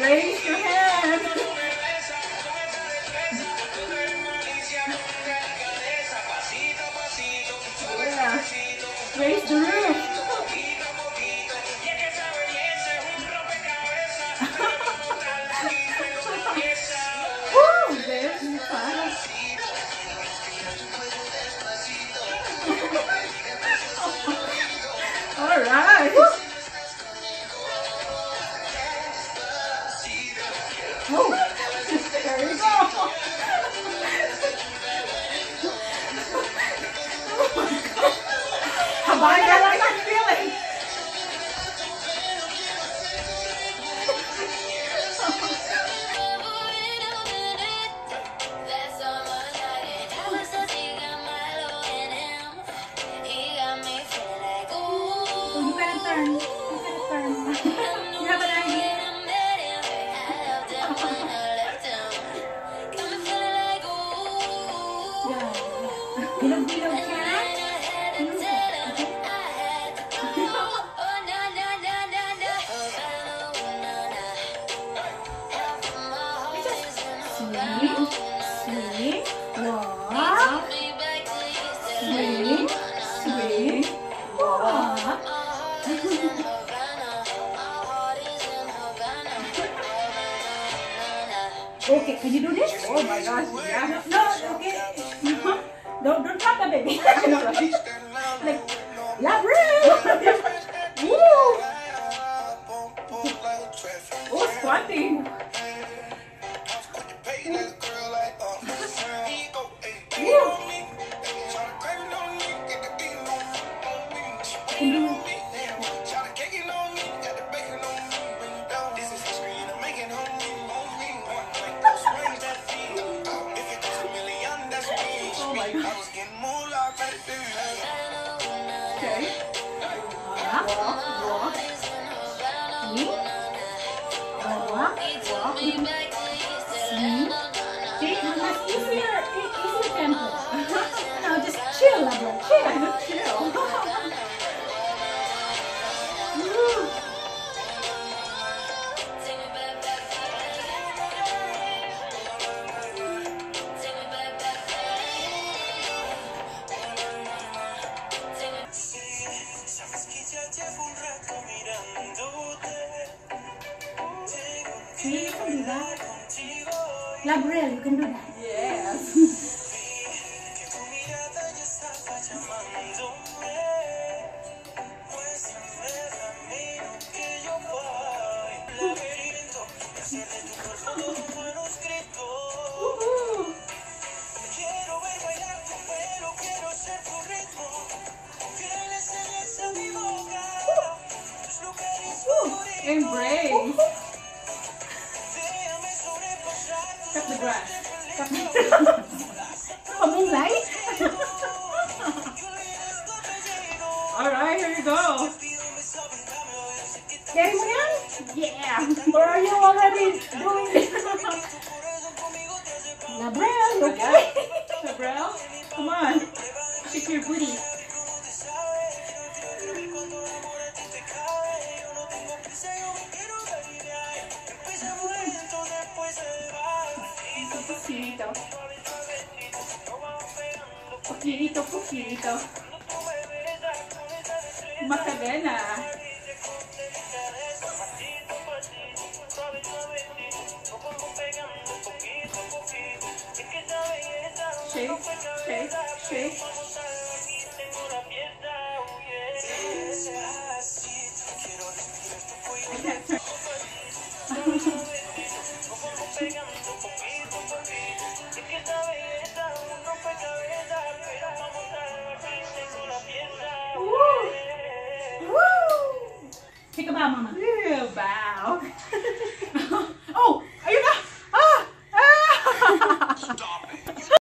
Raise your hand. yeah. Raise the roof. Turn. You gotta turn. you have an idea? Yeah. Bilog-bilog Okay, can you do this? Oh my gosh, yeah. No, okay. No, don't, don't talk the baby. like, Labyrinth! Woo! Oh, squatting. Oh my god. Okay. Walk, walk. Swing. Walk, walk. Swing. See, mas easier, easier tempo. no, See, you can do that. Labyrinth, you can do that. Yes. Embrace. Grass. Pamulay? Alright, here you go. Mo yan? Yeah. Or are you already doing this? Labyrinth, okay? Sabrel, come on. Shake your booty. poquito, poquito. Uma cadena. Shake, shake, shake. Take a bow, Mama. Yeah, bow.